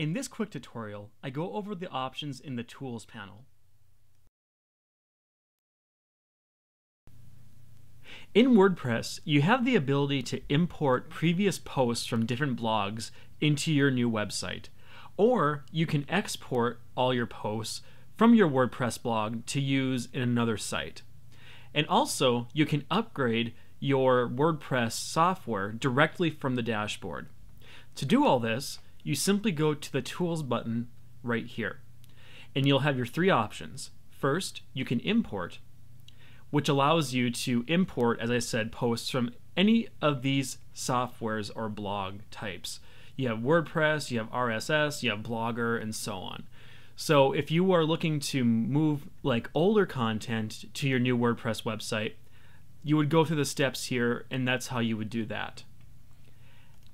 In this quick tutorial, I go over the options in the Tools panel. In WordPress, you have the ability to import previous posts from different blogs into your new website, or you can export all your posts from your WordPress blog to use in another site. And also, you can upgrade your WordPress software directly from the dashboard. To do all this, you simply go to the Tools button right here. And you'll have your three options. First, you can import, which allows you to import, as I said, posts from any of these softwares or blog types. You have WordPress, you have RSS, you have Blogger, and so on. So if you are looking to move like older content to your new WordPress website, you would go through the steps here, and that's how you would do that.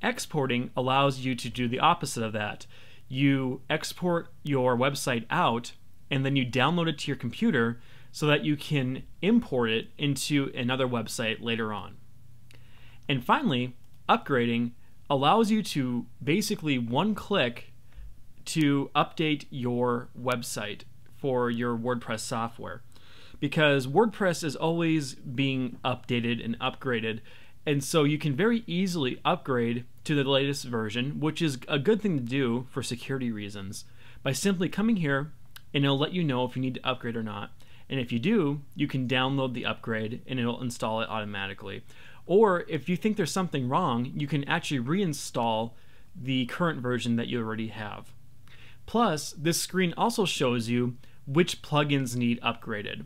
Exporting allows you to do the opposite of that. You export your website out and then you download it to your computer so that you can import it into another website later on. And finally, upgrading allows you to basically one click to update your website for your WordPress software because WordPress is always being updated and upgraded and so you can very easily upgrade to the latest version, which is a good thing to do for security reasons, by simply coming here and it'll let you know if you need to upgrade or not. And if you do, you can download the upgrade and it'll install it automatically. Or if you think there's something wrong, you can actually reinstall the current version that you already have. Plus, this screen also shows you which plugins need upgraded.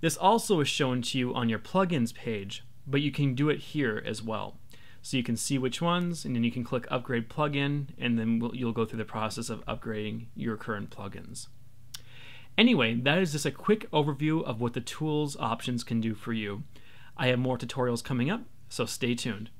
This also is shown to you on your plugins page, but you can do it here as well. So you can see which ones, and then you can click Upgrade Plugin, and then we'll, you'll go through the process of upgrading your current plugins. Anyway, that is just a quick overview of what the tools options can do for you. I have more tutorials coming up, so stay tuned.